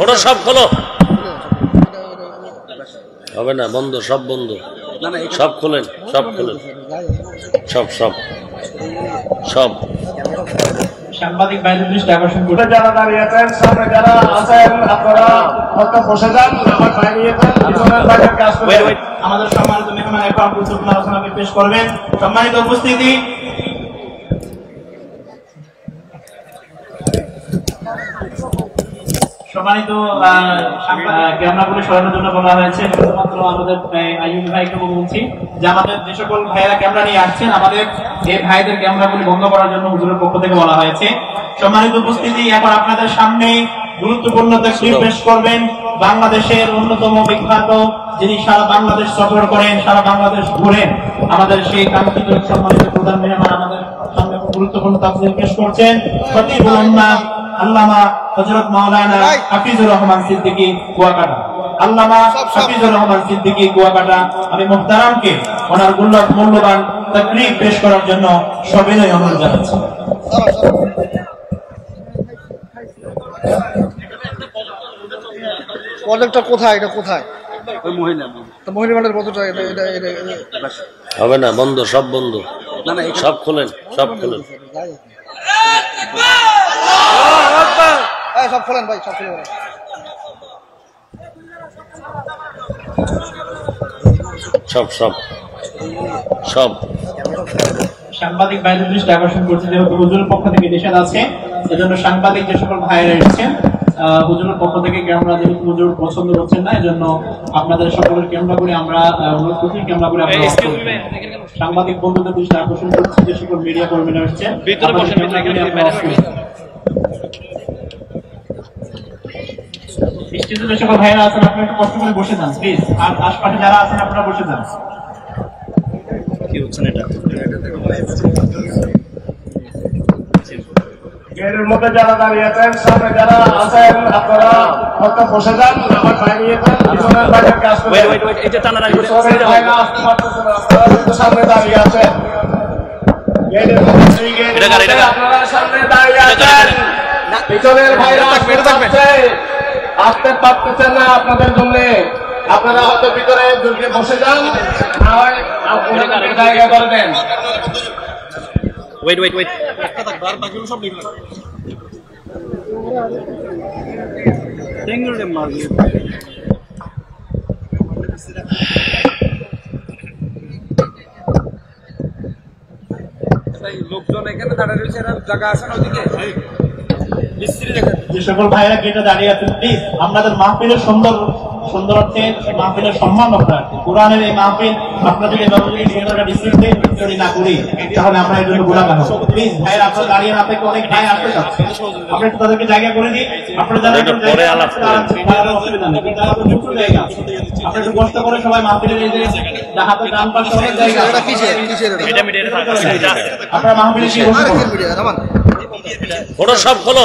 ওটা সব খোলো। হবে না বন্ধ সব বন্ধ। সব খোলেন সব খোলেন। সব সব। সব। সাংবাদিক বাইরের দৃষ্টি আকর্ষণ করতে যারা দাঁড়িয়ে আছেন সামনে যারা আছেন আপনারা হয়তো বসে যান আমার দাঁড়িয়ে পিছনের বাইরের কাজ করে আমাদের সম্মানিত মেহমান এখন গুরুত্বপূর্ণ আলোচনা পেশ করবেন। সম্মানিত উপস্থিতি সম্মানিত ক্যামেরাগুলো সরানোর জন্য বলা হয়েছে, শুধুমাত্র আমাদের ভাইকে বলছি যে আমাদের যে সকল ভাইয়েরা ক্যামেরা নিয়ে আসছেন, আমাদের এই ভাইদের ক্যামেরাগুলি বন্ধ করার জন্য হুজুরের পক্ষ থেকে বলা হয়েছে, সম্মানিত উপস্থিতি, এখন আপনাদের সামনে গুরুত্বপূর্ণ পেশ করবেন। বাংলাদেশের অন্যতম বিখ্যাত যিনি সারা বাংলাদেশ সফর করেন, সারা বাংলাদেশ ঘুরেন, আমাদের সেই কাঙ্ক্ষিত সম্মানিত প্রধান মেহমান আমাদের সামনে গুরুত্বপূর্ণ তসলিম পেশ করছেন। খতিবুল আল্লামা হযরত মাওলানা হাফিজুর রহমান সিদ্দিকী কুয়াকাটা। আল্লামা হাফিজুর রহমান সিদ্দিকী কুয়াকাটা আমি মুহতারামকে ওনার মূল্য- মূল্যবান তাকরীর পেশ করার জন্য সবিনয় অনুরোধ জানাচ্ছি। প্রজেক্টটা কোথায়? এটা কোথায়? ওই মহিলা মহিলা। মাঠের কতটা এটা এটা এটা এটা- হবে না বন্ধ সব বন্ধ। সব খোলেন সব খোলেন। সব খোলেন ভাই সব খোলেন সব সব সব। সাংবাদিক বাইরের দৃষ্টি আকর্ষণ করছে যেহেতু হুজুরের পক্ষ থেকে নিষেধ আছে সেজন্য সাংবাদিক যে সকল ভাইয়েরা এসেছেন হুজুরের পক্ষ থেকে ক্যামেরা যেহেতু হুজুর পছন্দ করছেন না এজন্য আপনাদের সকলের ক্যামেরা করে আমরা অনুরোধ করছি ক্যামেরা করে আমরা সাংবাদিক বন্ধুদের দৃষ্টি আকর্ষণ করছি যে সকল মিডিয়া কর্মীরা এসেছেন আপনাদের ক্যামেরাগুলি আমরা যে সকল ভাইয়েরা আছেন আপনারা একটু কষ্ট করে বসে যান প্লিজ আর আশপাশে যারা আছেন আপনারা বসে যান। গেটের মধ্যে যারা দাঁড়িয়ে আছেন সামনে যারা আছেন আপনারা হয়তো বসে যান আমার যান পিছনের বাইরের কাজ করে সামনে দাঁড়িয়ে আছেন। আপনারা সামনে দাঁড়িয়ে আছেন। পিছনের ভাইরা আসতে পারছে আসতে পারতেছেন না আপনাদের জন্য। আপনারা হয়তো ভিতরে ঢুকে বসে যান। জায়গা করে দেন। ওয়েট ওয়েট ওয়েট লোকজন এখানে দাঁড়িয়ে রয়েছে জায়গা আছে না ওদিকে? যে সকল ভাইয়েরা গেটে দাঁড়িয়ে আছেন প্লিজ আপনাদের মাহফিলের সুন্দর সুন্দরার্থে মাহফিলের সম্মান রক্ষার্থে কোরআনের এই মাহফিল আপনারা যদি না করি তাহলে আমরা এর জন্য গুণাগার হব। প্লিজ ভাইয়েরা আপনারা দাঁড়িয়ে না থেকে অনেক ভাই আসতে যাচ্ছে আমরা একটু তাদেরকে জায়গা করে দিই। আপনারা যারা একটু পরে আলাপ তারা তারা অসুবিধা নেই কিন্তু আমাদের মুক্ত জায়গা আছে। একটু কষ্ট করে সবাই মাহফিলের এই যে হাতে ডান পাশে অনেক জায়গা আপনারা মাহফিলে কি বসে সব খোলো।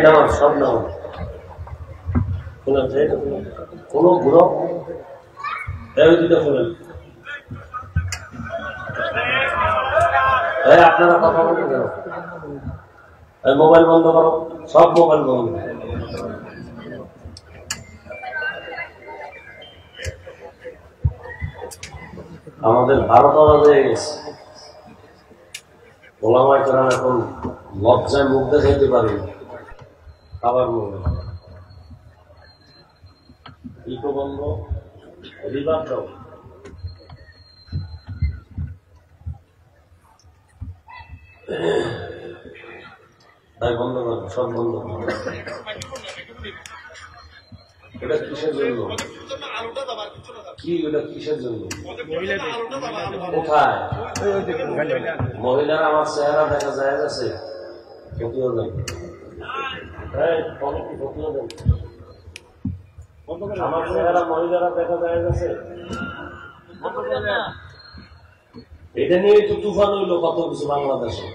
নাও সব তো কোনো এই আপনারা কথা এই মোবাইল বন্ধ করো সব মোবাইল বন্ধ। আমাদের ভারত হয়ে গেছে, ওলামায় কেরাম এখন লজ্জায় মুখ দেখাইতে পারি খাবার মনে তাই বন্ধ করো, সব বন্ধ এটা কিসের জন্য? কি এটা কিসের জন্য? কোথায়? মহিলার আমার চেহারা দেখা যায় আছে। ক্ষতিও নেই এই, ফোনে কি ক্ষতিও নেই? আমার চেহারা মহিলারা দেখা যায় গেছে এটা নিয়ে তো তুফান হইল কত কিছু বাংলাদেশে।